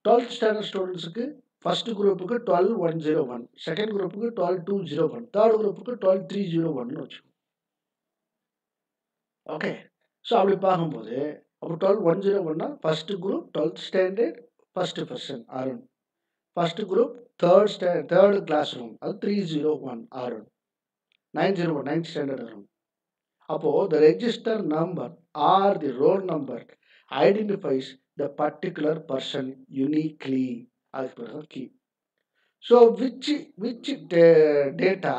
டுவெல்த் ஸ்டாண்டர்ட் ஸ்டூடெண்ட்ஸுக்கு ஃபர்ஸ்ட் குரூப்புக்கு twelve one zero one second குரூப்புக்கு twelve two zero one third குரூப்புக்கு டுவெல் த்ரீ ஜீரோ ஒன்னு வச்சுக்கோம் ஓகே ஸோ அப்படி பார்க்கும்போது அப்போ டுவெல் ஒன் ஜீரோ ஒன்னா first group twelfth standard first person Arun. First group third ஸ்டா தேர்டு கிளாஸ் ரூம் அது three zero one Arun nine zero one ninth standard room அப்போது the register number or the roll number identifies the particular person uniquely அதுக்கு பிறகு key so which which data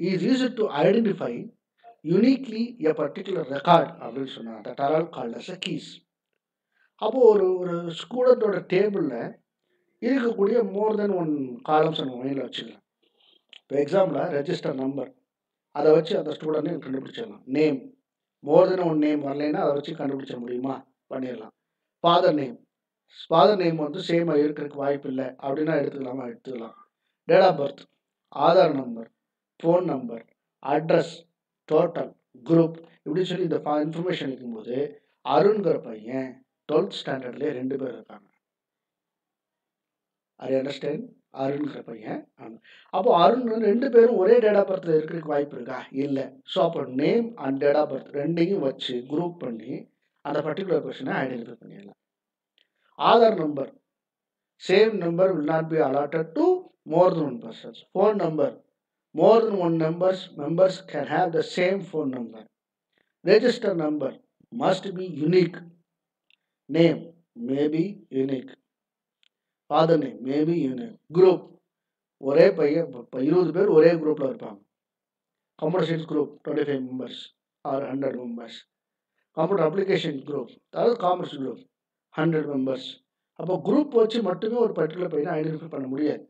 is use to identify uniquely a particular record அப்படின்னு சொன்னாங்க that called as a keys அப்போது ஒரு ஒரு ஸ்டூடெண்ட்டோட டேபிளில் இருக்கக்கூடிய மோர் தென் ஒன் காலம்ஸ் நம்ம மைண்டில் வச்சுக்கலாம். இப்போ எக்ஸாம்பிள் ரெஜிஸ்டர் நம்பர் அதை வச்சு அந்த ஸ்டூடெண்ட்டையும் கண்டுபிடிச்சிடலாம். Name more then one name வரலைன்னா அதை வச்சு கண்டுபிடிச்ச முடியுமா? பண்ணிடலாம். ஃபாதர் நேம் ஃபாதர் நேம் வந்து சேமாக இருக்கிறதுக்கு வாய்ப்பு இல்லை. அப்படின்னா எடுத்துக்கலாமா? எடுத்துக்கலாம். Date of birth Aadhaar number phone number address total group இப்படி சொல்லி இந்த இன்ஃபர்மேஷன் இருக்கும்போது அருண்கிற பையன் டுவெல்த் ஸ்டாண்டர்ட்லேயே ரெண்டு பேர் இருக்காங்க. ஐ அண்டர்ஸ்டாண்ட் அருண்கிற பையன் அப்போ அருண் ரெண்டு பேரும் ஒரே டேட் ஆஃப் பர்த்தில் இருக்கிறதுக்கு வாய்ப்பு இருக்கா? இல்லை. ஸோ அப்போ name and date of birth ரெண்டையும் வச்சு குரூப் பண்ணி அந்த பர்டிகுலர் பர்சனை ஐடென்டிஃபை பண்ணிடலாம். Aadhaar number same number will not be allotted to more then one persons phone number more then one numbers members can have the same phone number register number must be unique name maybe unique father maybe may group ஒரே பையன் இப்போ இருபது பேர் ஒரே குரூப்பில் இருப்பாங்க. Computer science group twenty five members or hundred members computer application group அதாவது commerce group hundred members அப்போ குரூப் வச்சு மட்டுமே ஒரு பர்டிகுலர் பையனை ஐடென்டிஃபை பண்ண முடியாது.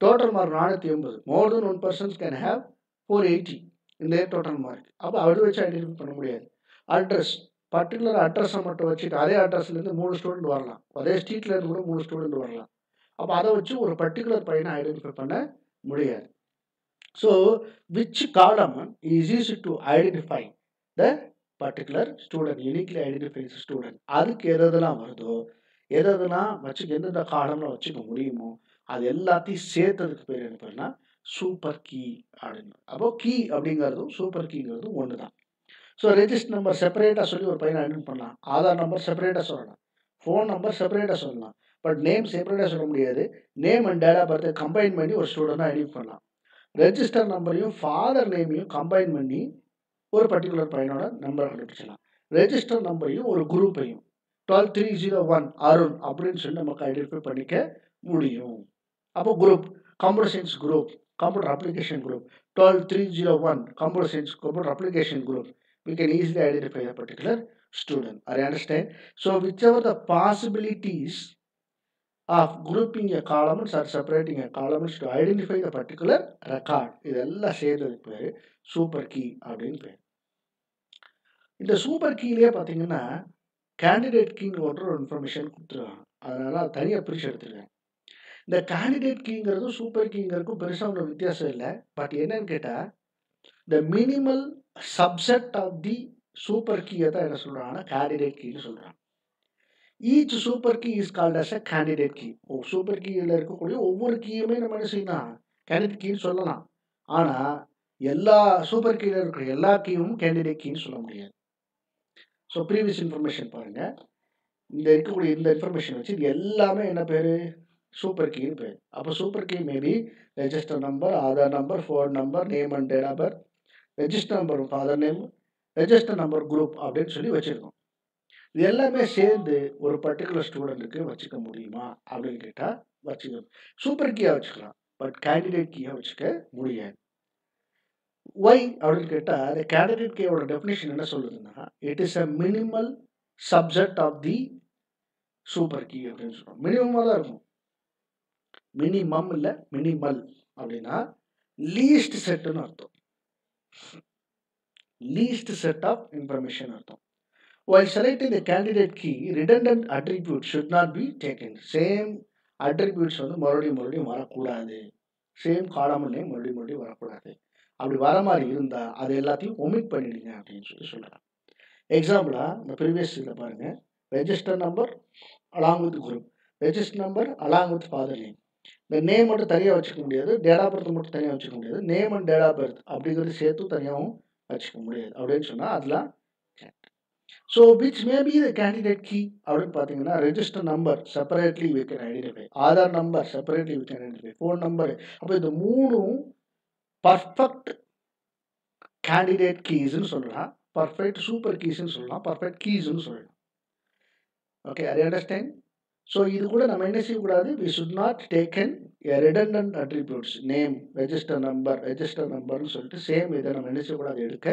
டோட்டல் மார்க் நானூற்றி எண்பது. More then one persons can have four eighty இந்த டோட்டல் மார்க் அப்போ அது வச்சு ஐடென்டிஃபை பண்ண முடியாது. அட்ரஸ் பர்டிகுலர் அட்ரஸை மட்டும் வச்சுட்டு அதே அட்ரஸ்லேருந்து மூணு ஸ்டூடெண்ட் வரலாம். அதே ஸ்ட்ரீட்லேருந்து கூட மூணு ஸ்டூடெண்ட் வரலாம். அப்போ அதை வச்சு ஒரு பர்டிகுலர் பையனை ஐடென்டிஃபை பண்ண முடியாது. So which column is easy to identify the particular student uniquely identify student அதுக்கு எதெல்லாம் வருதோ எதெல்லாம் வச்சு எந்தெந்த காலம்லாம் வச்சுக்க முடியுமோ அது எல்லாத்தையும் சேர்த்ததுக்கு பேர் என்ன பேர்னா சூப்பர் கீ அப்படின்னு. அப்போ கீ அப்படிங்கிறதும் சூப்பர் கீங்கிறதும் ஒன்று தான் ஸோ ரெஜிஸ்டர் நம்பர் செப்பரேட்டாக சொல்லி ஒரு பையனை ஐடென்ட் பண்ணலாம். ஆதார் நம்பர் செப்பரேட்டாக சொல்லலாம். ஃபோன் நம்பர் செப்பரேட்டாக சொல்லலாம். பட் நேம் செப்பரேட்டாக சொல்ல முடியாது. Name and date of birth combine பண்ணி ஒரு ஸ்டூடெண்ட்டாக ஐடென்ட் பண்ணலாம். ரெஜிஸ்டர் நம்பரையும் ஃபாதர் நேமையும் கம்பைன் பண்ணி ஒரு பர்டிகுலர் பையனோட நம்பரை கண்டுபிடிச்சலாம் ரெஜிஸ்டர் நம்பரையும் ஒரு குரூப்பையும் twelve three zero one Arun அப்படின்னு சொல்லி நமக்கு ஐடென்டிஃபை பண்ணிக்க முடியும். அப்போ group computer science group computer application group twelve three zero one computer science computer application group we can easily identify a particular student. Are you understand? So whichever the possibilities of grouping a columns or separating a columns to identify the particular record இதெல்லாம் சேர்ந்ததுக்கு பேர் super key அப்படின்னு பேர். இந்த super கீலே பார்த்தீங்கன்னா candidate கீங்கிற ஒரு information கொடுத்துருக்காங்க. அதனால் அது தனியாக பிரிச்சு எடுத்துருக்கேன். இந்த கேண்டிடேட் கீங்கிறதும், சூப்பர் கீங்கிறதுக்கும் பெருசாக ஒன்றும் வித்தியாசம் இல்லை. பட் என்னன்னு கேட்டால் the minimal subset of the super கீயை தான் என்ன சொல்கிறாங்கன்னா கேண்டிடேட் கீன்னு சொல்கிறாங்க each super key is called as a candidate key. O super கீயில் இருக்கக்கூடிய ஒவ்வொரு கீயுமே நம்ம என்ன செய்யலாம்? கேண்டிடேட் கீன்னு சொல்லலாம். ஆனால் எல்லா சூப்பர் கீயில் இருக்கிற எல்லா கீயும் கேண்டிடேட் கீன்னு சொல்ல முடியாது. ஸோ ப்ரீவியஸ் இன்ஃபர்மேஷன் பாருங்கள் இந்த இருக்கக்கூடிய இந்த இன்ஃபர்மேஷன் வச்சு இது எல்லாமே என்ன பேர் சூப்பர் கீன்னு பேர் அப்போ super key maybe register number, Aadhaar number, phone number, name and date of birth, register number father name, register number group அப்படின்னு சொல்லி வச்சுருக்கோம் இது எல்லாமே சேர்ந்து ஒரு பர்ட்டிகுலர் ஸ்டூடெண்ட்டுக்கு வச்சுக்க முடியுமா? அப்படின்னு கேட்டால் வச்சுக்க சூப்பர் கீயா வச்சுக்கலாம். பட் கேண்டிடேட் கீயா வச்சுக்க முடியாது. ஒய் அப்படின்னு கேட்டால் அந்த கேண்டிடேட் கீயோட டெஃபினிஷன் என்ன சொல்லுதுன்னா, it is a minimal subject of the super key அப்படின்னு சொல்றோம். மினிமமாக தான் இருக்கும். மினிமம் இல்லை மினிமல் அப்படின்னா லீஸ்ட் செட்டுன்னு அர்த்தம். லீஸ்ட் செட் ஆஃப் இன்ஃபர்மேஷன் அர்த்தம். While selecting the candidate key, redundant attributes should not be taken. Same attributes வந்து மறுபடியும் மறுபடியும் வரக்கூடாது. சேம் காலம்ல நேம் மறுபடியும் மறுபடியும் வரக்கூடாது. அப்படி வர மாதிரி இருந்தால் அது எல்லாத்தையும் ஒமிட் பண்ணிடுங்க அப்படின்னு சொல்லி சொல்றாங்க. எக்ஸாம்பிளாக இந்த ப்ரீவியஸ் இதில் பாருங்கள் register number along with group. Register number along with father name. இந்த நேம் மட்டும் தனியாக வச்சுக்க முடியாது. டேட் ஆஃப் பர்த் மட்டும் தனியாக வச்சுக்க முடியாது. Name and date of birth அப்படிங்கிறது சேர்த்து தனியாகவும் வச்சுக்க முடியாது. அப்படின்னு சொன்னால் அதெல்லாம் so which may be the candidate key அப்படின்னு பார்த்தீங்கன்னா, register number separately we can identify. Aadhaar number separately we can identify. Phone number அப்போ இந்த மூணும் பர்ஃபெக்ட் கேண்டிடேட் கீஸ்ன்னு சொல்லலாம். பர்ஃபெக்ட் சூப்பர் கீஸ்ன்னு சொல்லலாம். பர்ஃபெக்ட் கீஸ்ன்னு சொல்லலாம். ஓகே. I understand? ஸோ இது கூட நம்ம என்ன செய்யக்கூடாது? We should not taken a redundant attributes name, register number, register நம்பர்னு சொல்லிட்டு சேம் இதை நம்ம என்ன செய்யக்கூடாது? எடுக்க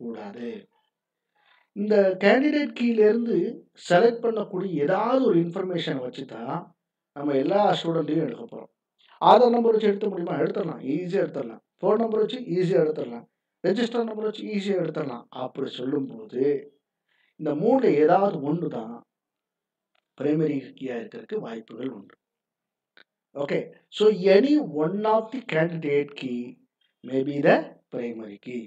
கூடாது. இந்த கேண்டிடேட் கீலேருந்து செலக்ட் பண்ணக்கூடிய ஏதாவது ஒரு இன்ஃபர்மேஷனை வச்சு தான், நம்ம எல்லா ஸ்டூடெண்ட்டையும் எடுக்க போகிறோம் ஆதார் நம்பர் வச்சு எடுத்த முடியுமா? எடுத்துடலாம். ஈஸியாக எடுத்துடலாம். ஃபோன் நம்பர் வச்சு ஈஸியாக எடுத்துடலாம். ரெஜிஸ்டர் நம்பர் வச்சு ஈஸியாக எடுத்துடலாம். அப்படி சொல்லும்போது, இந்த மூணு ஏதாவது ஒன்று தான் பிரைமரி கீயாக இருக்கிறதுக்கு வாய்ப்புகள் உண்டு. Okay. So any one of the candidate key maybe the primary key.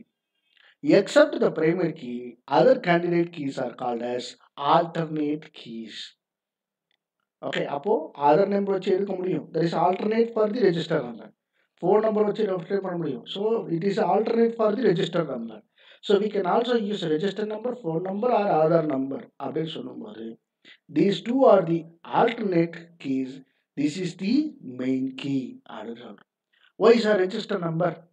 Except the primary key, other candidate keys are called as alternate keys. Okay, Apo other number There is alternate for the register number, Phone number So it is alternate for the register number. So we can also use register number, phone number or other number. These two are the alternate keys. This is the main key. Why is a register number?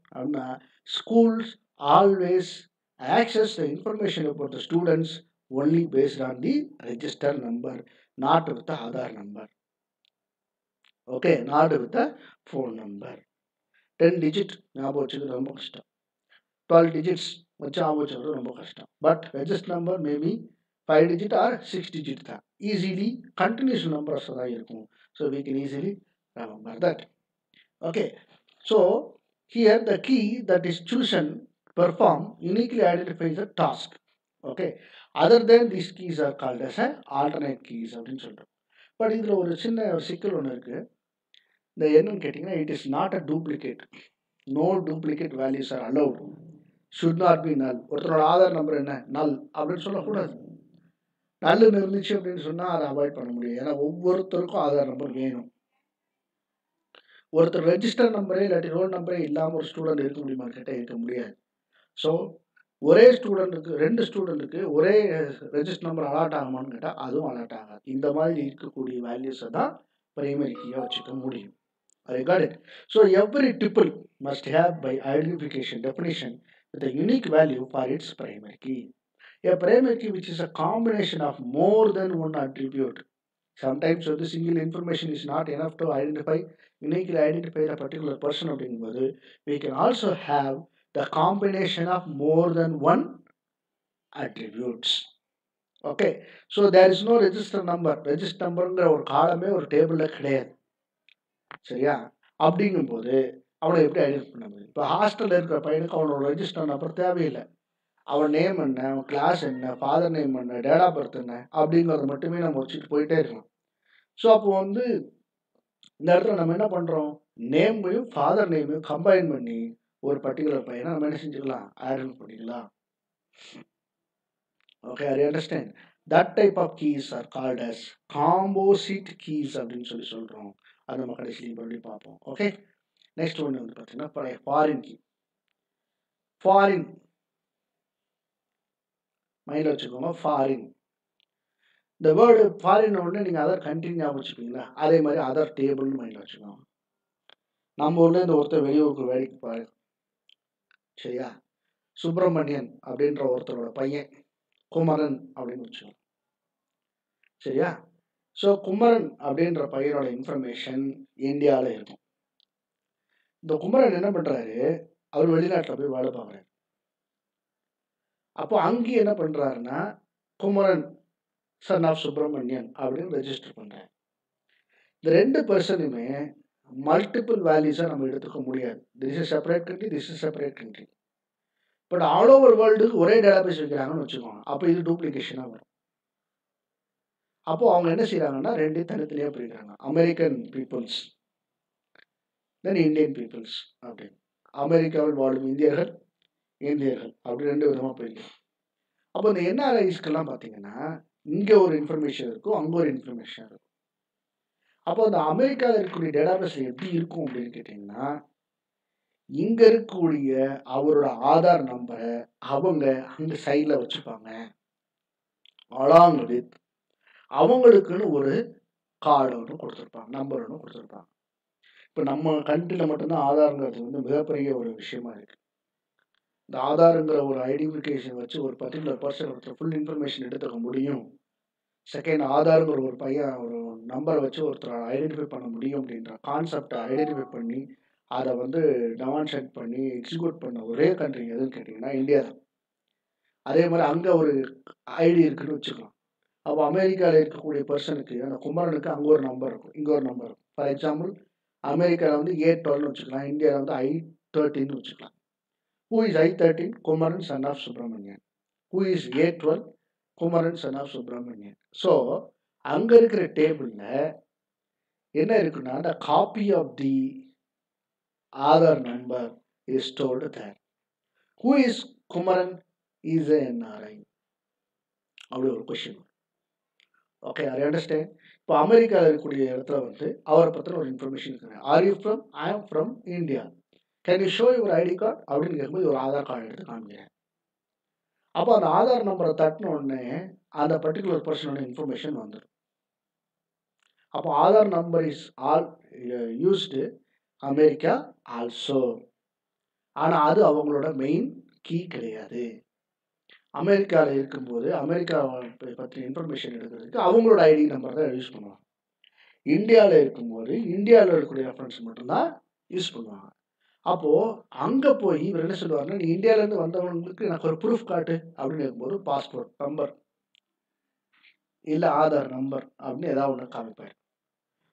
Schools, the main key அப்படின்னு சொல்றோம். Why is a register number அப்படின்னா, schools always access the information about the students only based on the register number, not with the Aadhaar number. Okay, not with the phone number. 10 digit ஞாபகம் வச்சுக்கிறது ரொம்ப கஷ்டம். 12 digits வச்சு ஞாபகம் வச்சுக்கிறது ரொம்ப கஷ்டம். But register number maybe 5 digit or 6 digit தான். ஈஸிலி கன்டினியூஸ் நம்பர்ஸ் தான் இருக்கும். So we can easily remember that. Okay. So here the key that is chosen perform uniquely identifies the task. Okay. Other than these keys are called as a alternate keys அப்படின்னு சொல்றோம். But இதில் ஒரு சின்ன ஒரு சிக்கல் ஒன்று இருக்குது இந்த என்னன்னு கேட்டீங்கன்னா, it is not a duplicate. No duplicate values are allowed. Should not be null. ஒருத்தரோட ஆதார் நம்பர் என்ன? நல் அப்படின்னு சொல்லக்கூடாது. நல்லுன்னு இருந்துச்சு அப்படின்னு சொன்னால் அதை அவாய்ட் பண்ண முடியும். ஏன்னா ஒவ்வொருத்தருக்கும் ஆதார் நம்பர் வேணும். ஒருத்தர் ரெஜிஸ்டர் நம்பரே இல்லாட்டி ரோல் நம்பரே இல்லாமல் ஒரு ஸ்டூடெண்ட் இருக்க முடியுமான்னு கேட்டா இருக்க முடியாது. ஸோ ஒரே ஸ்டூடண்ட்டுக்கு 2 ஸ்டூடண்ட்டுக்கு ஒரே ரெஜிஸ்டர் நம்பர் அலாட் ஆகுமான்னு கேட்டா அதுவும் அலாட் ஆகாது. இந்த மாதிரி இருக்கக்கூடிய வேல்யூஸ தான் பிரைமரி கீயா வச்சுக்க முடியும். I got it. So every tuple must have by identification definition with a unique value for its primary key. A primary key which is a combination of more than one attribute. Sometimes so the single information is not enough to identify uniquely identify a particular person அப்படிங்கும்போது we can also have the combination of more than one attributes. Okay. So there is no register number. Register numberங்கிற ஒரு காலமே ஒரு டேபிளில் கிடையாது. சரியா? அப்படிங்கும்போது அவனை எப்படி ஐடென்ட் பண்ண முடியும்? இப்போ ஹாஸ்டலில் இருக்கிற பையனுக்கு அவனோட ரெஜிஸ்டர் நம்பர் தேவையில்லை அவன் நேம் என்ன? அவன் கிளாஸ் என்ன? ஃபாதர் நேம் என்ன? டேட் ஆஃப் பர்த் என்ன? அப்படிங்கிறத மட்டுமே நம்ம வச்சுட்டு போயிட்டே இருக்கலாம். ஸோ அப்போ வந்து இந்த இடத்துல நம்ம என்ன பண்ணுறோம் நேமையும் ஃபாதர் நேமையும் கம்பைன் பண்ணி ஒரு பர்டிகுலர் பையனை நம்ம என்ன செஞ்சுக்கலாம் ஐடென்டி பண்ணிக்கலாம் okay I understand that type of keys are called as composite keys அப்படின்னு சொல்லி சொல்கிறோம் அது நம்ம கடைசியில் மறுபடியும் பார்ப்போம். ஓகே நெக்ஸ்ட் ஒன்று வந்து பார்த்தீங்கன்னா ஃபாரின் கீ ஃபாரின் மைண்டில் வச்சுக்கோங்க ஃபாரின் இந்த வேர்டு ஃபாரின் உடனே நீங்கள் அதர் கண்ட்ரி ஞாபகம் வச்சுப்பீங்களா? அதே மாதிரி அதர் டேபிள்னு மைண்டில் வச்சுக்கோங்க. நம்ம ஊரில் இந்த ஒருத்தர் வெளியூருக்கு வேலைக்கு சரியா? சுப்பிரமணியன் அப்படின்ற ஒருத்தரோட பையன் குமரன் அப்படின்னு வச்சுக்கோங்க. சரியா? ஸோ குமரன் அப்படின்ற பையனோட இன்ஃபர்மேஷன் இந்தியாவில் இருக்கும். இந்த குமரன் என்ன பண்ணுறாரு அவர் வெளிநாட்டில் போய் வேலை பார்க்குறாரு. அப்போ அங்கேயும் என்ன பண்ணுறாருன்னா குமரன் சன் ஆஃப் சுப்பிரமணியன் அப்படின்னு ரெஜிஸ்டர் பண்ணுறாரு இந்த ரெண்டு பர்சனுமே மல்டிபிள் வேல்யூஸாக நம்ம எடுத்துக்க முடியாது. This is separate country this is separate country but all over வேர்ல்டுக்கு ஒரே டேட்டாபேஸ் வைக்கிறாங்கன்னு வச்சுக்கோங்க. அப்போ இது டூப்ளிகேஷனாக வரும். அப்போது அவங்க என்ன செய்கிறாங்கன்னா ரெண்டையும் தனித்தனியாக பிரிக்கிறாங்க. American peoples then Indian peoples அப்படின்னு. அமெரிக்காவில் வாழும் இந்தியர்கள் இந்தியர்கள் அப்படி ரெண்டு விதமாக போயிருக்கோம் அப்போ இந்த என்ஆர்ஐஸ்க்கெல்லாம் பார்த்தீங்கன்னா இங்கே ஒரு இன்ஃபர்மேஷன் இருக்கும் அங்கே ஒரு இன்ஃபர்மேஷன் இருக்கும். அப்போ அந்த அமெரிக்காவில் இருக்கக்கூடிய டேட்டாபேஸ் எப்படி இருக்கும் அப்படின்னு கேட்டிங்கன்னா இங்கே இருக்கக்கூடிய அவரோட ஆதார் நம்பரை அவங்க அந்த சைடில் வச்சுப்பாங்க. அலாங் வித் அவங்களுக்குன்னு ஒரு கார்டு ஒன்று கொடுத்துருப்பாங்க நம்பர் ஒன்று கொடுத்துருப்பாங்க. இப்போ நம்ம கண்ட்ரியில் மட்டும்தான் ஆதாருங்கிறது வந்து மிகப்பெரிய ஒரு விஷயமா இருக்குது இந்த ஆதாருங்கிற ஒரு ஐடென்டிஃபிகேஷன் வச்சு ஒரு பர்டிகுலர் பர்சன் ஒருத்தர் ஃபுல் இன்ஃபர்மேஷன் எடுத்துக்க முடியும். செகண்ட் ஆதாருங்கிற ஒரு பையன் ஒரு நம்பரை வச்சு ஒருத்தரை ஐடென்டிஃபை பண்ண முடியும் அப்படின்ற கான்செப்டை ஐடென்டிஃபை பண்ணி அதை வந்து டெமான்ஸ்ட்ரேட் பண்ணி எக்ஸிக்யூட் பண்ண ஒரே கண்ட்ரி எதுன்னு கேட்டிங்கன்னா இந்தியா தான். அதே மாதிரி அங்கே ஒரு ஐடி இருக்குன்னு வச்சுக்கலாம். அப்போ அமெரிக்காவில் இருக்கக்கூடிய பர்சனுக்கு அந்த குமரனுக்கு அங்கே ஒரு நம்பர் இருக்கும். இங்கே ஒரு நம்பர் இருக்கும். ஃபார் எக்ஸாம்பிள் அமெரிக்காவில் வந்து ஏ டுவெல்னு வச்சுக்கலாம். இந்தியாவில் வந்து ஐ தேர்ட்டின்னு வச்சுக்கலாம். Who is I thirteen Kumaran son of Subramanian who is A twelve Kumaran son of Subramanian so அங்கே இருக்கிற டேபிளில் என்ன இருக்குன்னா அந்த copy of the Aadhaar number is told there who is Kumaran? Is NRI அப்படி ஒரு கொஷின் ஓகே ஐ அண்டர்ஸ்டாண்ட் இப்போ அமெரிக்காவில் இருக்கக்கூடிய இடத்துல வந்து அவரை பற்றின ஒரு இன்ஃபர்மேஷன் இருக்கிறேன் R you from I am from India can you show your ID card அப்படின்னு கேட்கும்போது ஒரு ஆதார் கார்டு எடுத்து காமிக்கிறேன் அப்போ அந்த ஆதார் நம்பரை தட்டின உடனே அந்த பர்டிகுலர் பர்சனோட இன்ஃபர்மேஷன் வந்துடும் அப்போ Aadhaar number is all used America also ஆனால் அது அவங்களோட மெயின் கீ கிடையாது. அமெரிக்காவில் இருக்கும்போது அமெரிக்கா பற்றி இன்ஃபர்மேஷன் எடுக்கிறதுக்கு அவங்களோட ஐடி நம்பர் தான் யூஸ் பண்ணுவாங்க. இந்தியாவில் இருக்கும்போது இந்தியாவில் இருக்கக்கூடிய ரெஃபரன்ஸ் மட்டும்தான் யூஸ் பண்ணுவாங்க. அப்போது அங்கே போய் இவர் என்ன சொல்லுவாருன்னா நீ இந்தியாவிலேருந்து வந்தவங்களுக்கு எனக்கு ஒரு ப்ரூஃப் காட்டு அப்படின்னு இருக்கும்போது பாஸ்போர்ட் நம்பர் இல்லை ஆதார் நம்பர் அப்படின்னு ஏதாவது ஒன்று காமிப்பார்.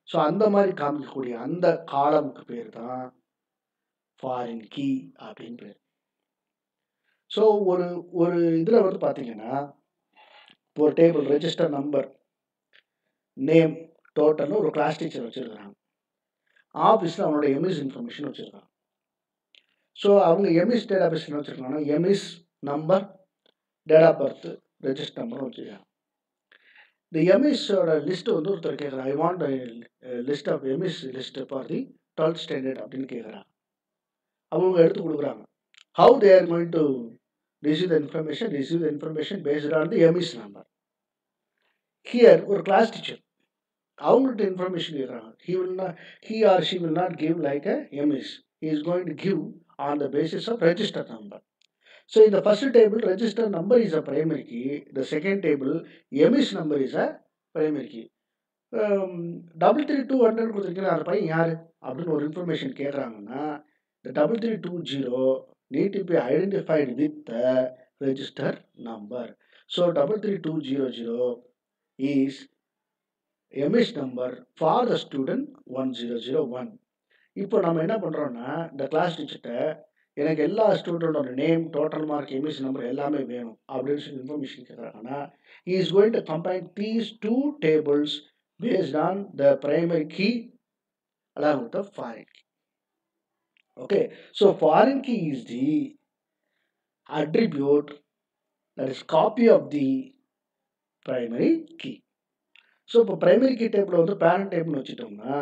ஸோ அந்த மாதிரி காமிக்கக்கூடிய அந்த காலமுக்கு பேர் தான் ஃபாரின் கீ அப்படின்னு பேர். ஸோ ஒரு ஒரு இதில் வந்து பார்த்தீங்கன்னா ஒரு டேபிள் ரெஜிஸ்டர் நம்பர் நேம் டோட்டல்னு ஒரு கிளாஸ் டீச்சர் வச்சுருக்காங்க. ஆஃபீஸில் அவனோட எம்எஸ் இன்ஃபர்மேஷன் வச்சுருக்காங்க. ஸோ அவங்க எம்இஸ் டேட் பேஸ் என்ன வச்சுருக்காங்கன்னா EMIS number date of birth register நம்பர்னு வச்சுருக்காங்க. இந்த எம்இஸோட லிஸ்ட் வந்து ஒருத்தர் கேட்குறாரு I want list of EMIS list for the twelfth standard அப்படின்னு கேட்குறாங்க அவங்க எடுத்து கொடுக்குறாங்க. How they are going to receive the information receive the information based on the EMIS number here ஒரு கிளாஸ் டீச்சர் அவங்கள்ட்ட இன்ஃபர்மேஷன் கேட்குறாங்க he will not he or she will not give like a EMIS he is going to give on the basis of register number So in the first table, register number is a primary key. The second table, emis number is a primary key. Double three two hundred கொடுத்துருக்கீங்க அந்த பையன் யார் அப்படின்னு ஒரு information கேட்குறாங்கன்னா இந்த double three two zero need to be identified with the register number so double three two zero zero is EMIS number for the student one zero zero one இப்போ நம்ம என்ன பண்ணுறோன்னா இந்த கிளாஸ் டீச்சர்கிட்ட எனக்கு எல்லா ஸ்டூடெண்டோட name total mark EMIS number எல்லாமே வேணும் அப்படின்னு சொல்லி இன்ஃபர்மேஷன் கேட்குறாங்கன்னா is going to combine these two tables based on the primary key along with the foreign key. Okay, so foreign key is the attribute that is copy of the primary key. So இப்போ primary key table வந்து parent டேபிள்னு வச்சுட்டோம்னா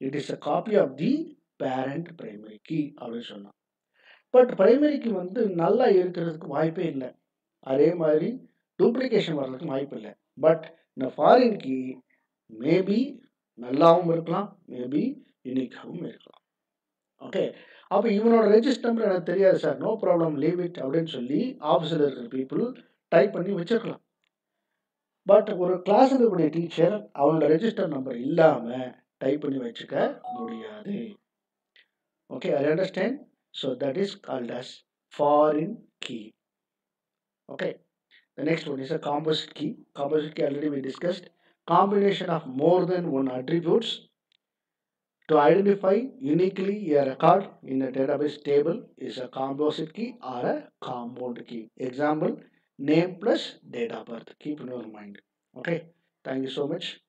it is a copy of the parent primary key அப்படின்னு சொன்னான் but primary key வந்து நல்லா இருக்கிறதுக்கு வாய்ப்பே இல்லை. அதே மாதிரி டூப்ளிகேஷன் வர்றதுக்கு வாய்ப்பு இல்லை. பட் இந்த ஃபாரின் கீ மேபி நல்லாவும் இருக்கலாம். மேபி யூனிக்காகவும் இருக்கலாம். ஓகே அப்போ இவனோட ரெஜிஸ்டர் நம்பர் எனக்கு தெரியாது sir no problem leave it அப்படின்னு சொல்லி ஆஃபீஸில் இருக்கிற பீப்புள் டைப் பண்ணி வச்சுருக்கலாம். பட் ஒரு கிளாஸ் இருக்கக்கூடிய டீச்சர் அவனோட ரெஜிஸ்டர் நம்பர் இல்லாமல் டைப் பண்ணி வச்சுக்க முடியாது okay I understand so that is called as foreign key okay The next one is a composite key. Composite key already we discussed. Combination of more than one attributes to identify uniquely a record in a database table is a composite key or a compound key. Example, name plus date of birth. Keep in your mind. Okay. Thank you so much.